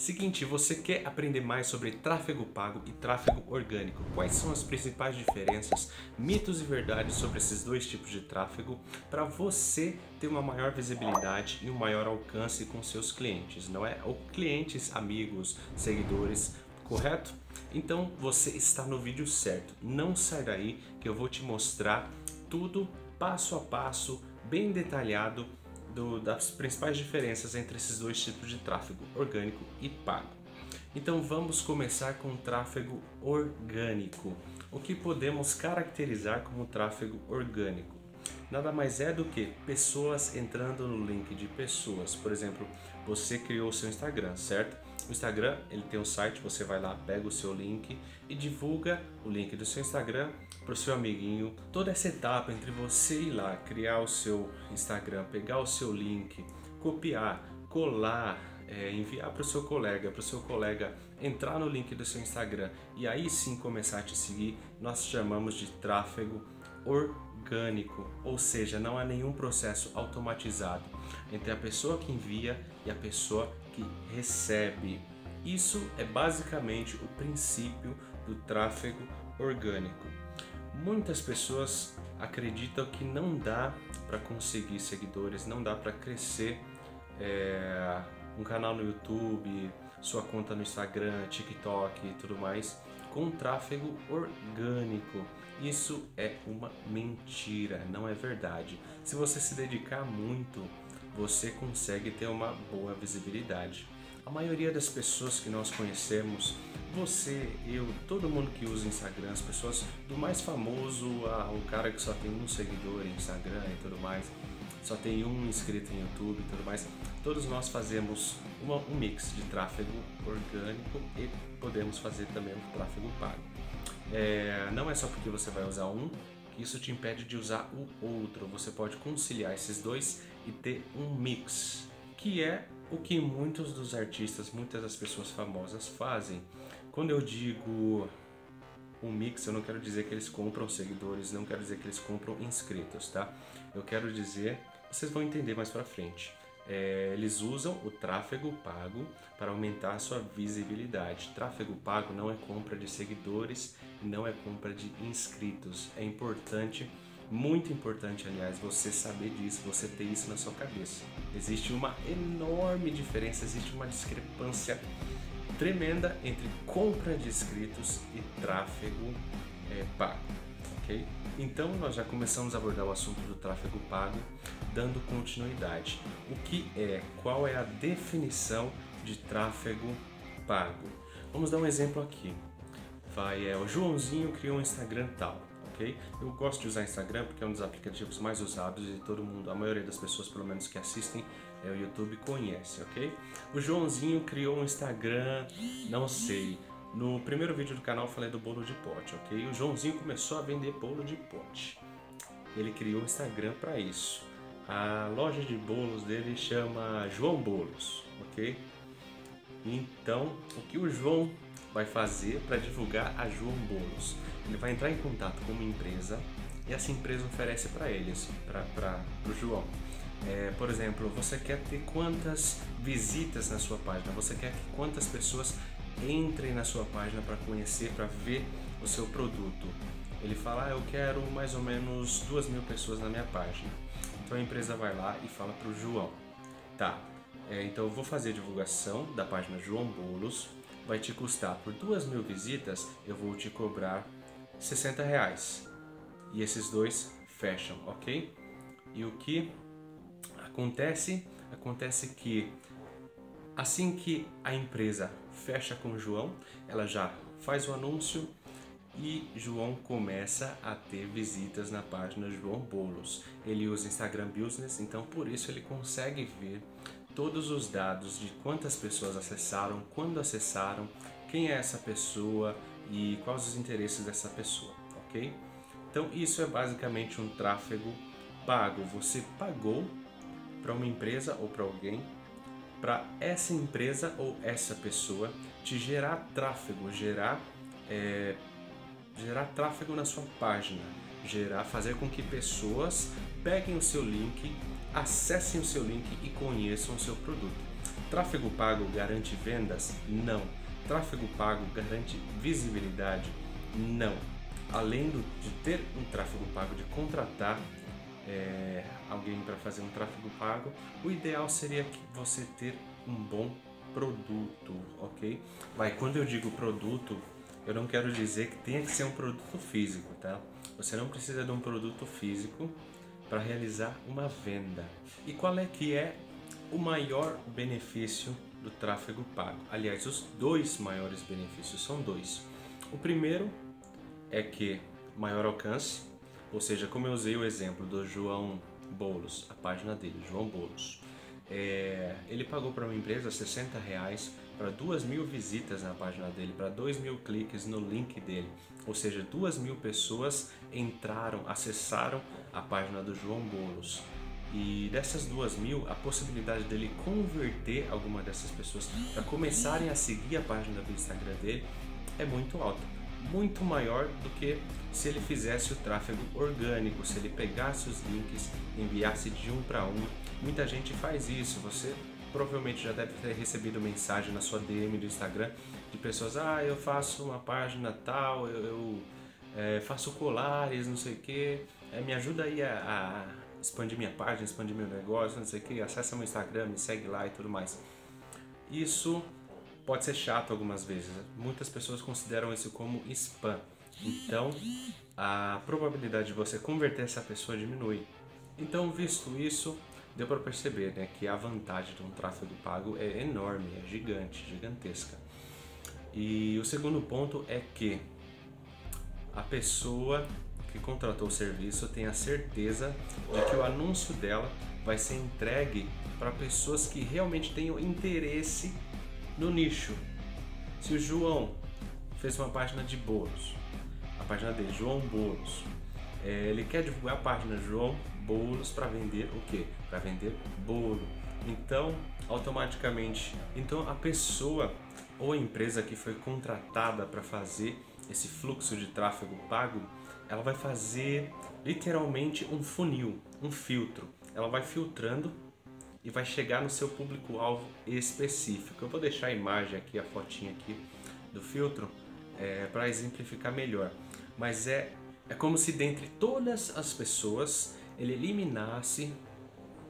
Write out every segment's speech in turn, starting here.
Seguinte, você quer aprender mais sobre tráfego pago e tráfego orgânico? Quais são as principais diferenças, mitos e verdades sobre esses dois tipos de tráfego para você ter uma maior visibilidade e um maior alcance com seus clientes, não é? Ou clientes, amigos, seguidores, correto? Então você está no vídeo certo. Não sai daí que eu vou te mostrar tudo passo a passo, bem detalhado do, das principais diferenças entre esses dois tipos de tráfego, orgânico e pago. Então vamos começar com o tráfego orgânico. O que podemos caracterizar como tráfego orgânico? Nada mais é do que pessoas entrando no link de pessoas. Por exemplo, você criou o seu Instagram, certo? O Instagram, ele tem um site, você vai lá, pega o seu link e divulga o link do seu Instagram para o seu amiguinho. Toda essa etapa entre você ir lá, criar o seu Instagram, pegar o seu link, copiar, colar, é, enviar para o seu colega, para o seu colega entrar no link do seu Instagram e aí sim começar a te seguir, nós chamamos de tráfego orgânico, ou seja, não há nenhum processo automatizado entre a pessoa que envia e a pessoa que recebe. Isso é basicamente o princípio do tráfego orgânico. Muitas pessoas acreditam que não dá para conseguir seguidores, não dá para crescer é, um canal no YouTube, sua conta no Instagram, TikTok e tudo mais com tráfego orgânico. Isso é uma mentira, não é verdade. Se você se dedicar muito, você consegue ter uma boa visibilidade. A maioria das pessoas que nós conhecemos, você, eu, todo mundo que usa Instagram, as pessoas do mais famoso ao cara que só tem um seguidor em Instagram e tudo mais, só tem um inscrito em YouTube e tudo mais, todos nós fazemos uma, um mix de tráfego orgânico e podemos fazer também o tráfego pago. É, não é só porque você vai usar um que isso te impede de usar o outro. Você pode conciliar esses dois e ter um mix, que é o que muitos dos artistas, muitas das pessoas famosas fazem. Quando eu digo um mix, eu não quero dizer que eles compram seguidores, não quero dizer que eles compram inscritos, tá? Eu quero dizer, vocês vão entender mais para frente. É, eles usam o tráfego pago para aumentar sua visibilidade. Tráfego pago não é compra de seguidores, não é compra de inscritos. É importante muito importante, aliás, você saber disso, você ter isso na sua cabeça. Existe uma enorme diferença, existe uma discrepância tremenda entre compra de inscritos e tráfego é, pago, Então nós já começamos a abordar o assunto do tráfego pago, dando continuidade. O que é? Qual é a definição de tráfego pago? Vamos dar um exemplo aqui. Vai, é, o Joãozinho criou um Instagram tal? Eu gosto de usar Instagram porque é um dos aplicativos mais usados e todo mundo, a maioria das pessoas pelo menos que assistem é, o YouTube conhece, ok? O Joãozinho criou um Instagram, não sei, no primeiro vídeo do canal eu falei do bolo de pote, ok? O Joãozinho começou a vender bolo de pote. Ele criou um Instagram para isso. A loja de bolos dele chama João Bolos, ok? Então, o que o João vai fazer para divulgar a João Bolos? Ele vai entrar em contato com uma empresa e essa empresa oferece para eles, para o João. É, por exemplo, você quer ter quantas visitas na sua página? Você quer que quantas pessoas entrem na sua página para conhecer, para ver o seu produto? Ele fala, ah, eu quero mais ou menos duas mil pessoas na minha página. Então a empresa vai lá e fala para o João, tá? É, então eu vou fazer a divulgação da página João Bolos. Vai te custar por duas mil visitas, eu vou te cobrar 60 reais. E esses dois fecham, ok? E o que acontece? Acontece que assim que a empresa fecha com João, ela já faz o anúncio e João começa a ter visitas na página João Bolos. Ele usa Instagram Business, então por isso ele consegue ver todos os dados de quantas pessoas acessaram, quando acessaram, quem é essa pessoa, e quais os interesses dessa pessoa, ok? Então isso é basicamente um tráfego pago. Você pagou para uma empresa ou para alguém, para essa empresa ou essa pessoa te gerar tráfego, gerar é, gerar tráfego na sua página, gerar, fazer com que pessoas peguem o seu link, acessem o seu link e conheçam o seu produto. Tráfego pago garante vendas? Não. Tráfego pago garante visibilidade? Não. Além de ter um tráfego pago, de contratar é, alguém para fazer um tráfego pago, o ideal seria que você ter um bom produto, ok? Vai, quando eu digo produto, eu não quero dizer que tenha que ser um produto físico, tá? Você não precisa de um produto físico para realizar uma venda. E qual é que é o maior benefício do tráfego pago? Aliás, os dois maiores benefícios são dois. O primeiro é que maior alcance, ou seja, como eu usei o exemplo do João Bolos, a página dele, João Bolos. É, ele pagou para uma empresa 60 reais para duas mil visitas na página dele, para dois mil cliques no link dele, ou seja, duas mil pessoas entraram, acessaram a página do João Bolos. E dessas duas mil, a possibilidade dele converter alguma dessas pessoas para começarem a seguir a página do Instagram dele é muito alta, muito maior do que se ele fizesse o tráfego orgânico, se ele pegasse os links, enviasse de um para um. Muita gente faz isso. Você provavelmente já deve ter recebido mensagem na sua DM do Instagram de pessoas: ah, eu faço uma página tal, eu, eu é, faço colares, não sei o que, é, me ajuda aí a, a, expandir minha página, expandir meu negócio, não sei o que, acessa meu Instagram, me segue lá e tudo mais. Isso pode ser chato algumas vezes. Muitas pessoas consideram isso como spam. Então, a probabilidade de você converter essa pessoa diminui. Então, visto isso, deu para perceber né, que a vantagem de um tráfego pago é enorme, é gigante, gigantesca. E o segundo ponto é que a pessoa que contratou o serviço tem a certeza de que o anúncio dela vai ser entregue para pessoas que realmente tenham interesse no nicho. Se o João fez uma página de bolos, a página dele, João Bolos, é, ele quer divulgar a página João Bolos para vender o quê? Para vender bolo. Então, automaticamente, então a pessoa ou a empresa que foi contratada para fazer esse fluxo de tráfego pago, ela vai fazer literalmente um funil, um filtro. Ela vai filtrando e vai chegar no seu público-alvo específico. Eu vou deixar a imagem aqui, a fotinha aqui do filtro, é, para exemplificar melhor. Mas é, é como se dentre todas as pessoas ele eliminasse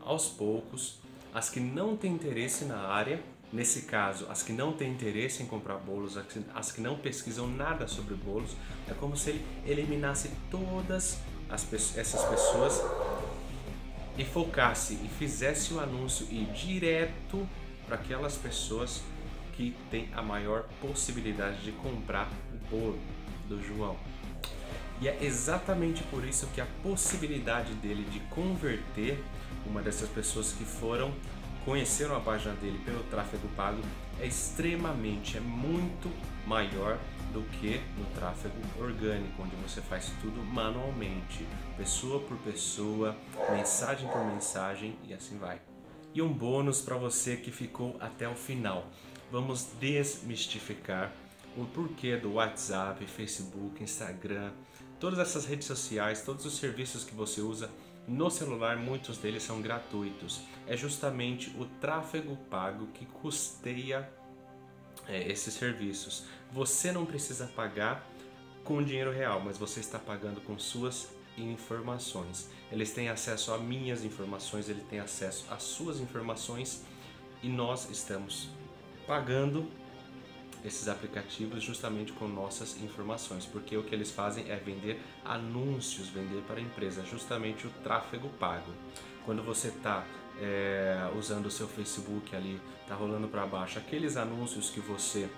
aos poucos as que não têm interesse na área Nesse caso, as que não têm interesse em comprar bolos, as que não pesquisam nada sobre bolos, é como se ele eliminasse todas as, essas pessoas e focasse e fizesse o anúncio ir direto para aquelas pessoas que têm a maior possibilidade de comprar o bolo do João. E é exatamente por isso que a possibilidade dele de converter uma dessas pessoas que foram conheceram a página dele pelo tráfego pago é extremamente, é muito maior do que no tráfego orgânico, onde você faz tudo manualmente, pessoa por pessoa, mensagem por mensagem e assim vai. E um bônus para você que ficou até o final. Vamos desmistificar o porquê do WhatsApp, Facebook, Instagram, todas essas redes sociais, todos os serviços que você usa no celular, muitos deles são gratuitos. É justamente o tráfego pago que custeia é, esses serviços. Você não precisa pagar com dinheiro real, mas você está pagando com suas informações. Eles têm acesso a minhas informações, ele tem acesso às suas informações e nós estamos pagando esses aplicativos justamente com nossas informações, porque o que eles fazem é vender anúncios, vender para a empresa, justamente o tráfego pago. Quando você está é, usando o seu Facebook ali, está rolando para baixo, aqueles anúncios que você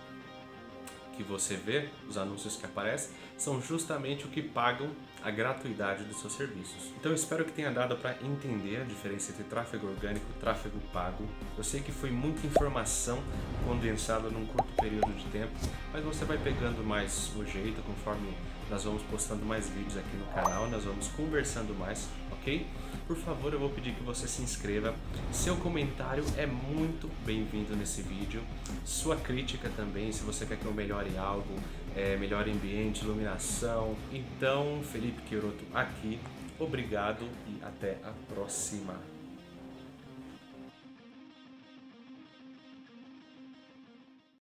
que você vê, os anúncios que aparecem, são justamente o que pagam a gratuidade dos seus serviços. Então espero que tenha dado para entender a diferença entre tráfego orgânico e tráfego pago. Eu sei que foi muita informação condensada num curto período de tempo, mas você vai pegando mais o jeito conforme nós vamos postando mais vídeos aqui no canal, nós vamos conversando mais, ok? Por favor, eu vou pedir que você se inscreva. Seu comentário é muito bem-vindo nesse vídeo. Sua crítica também, se você quer que eu melhore algo, é, melhor ambiente, iluminação. Então, Felipe Queiroto aqui. Obrigado e até a próxima.